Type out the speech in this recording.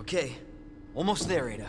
Okay, almost there, Ada.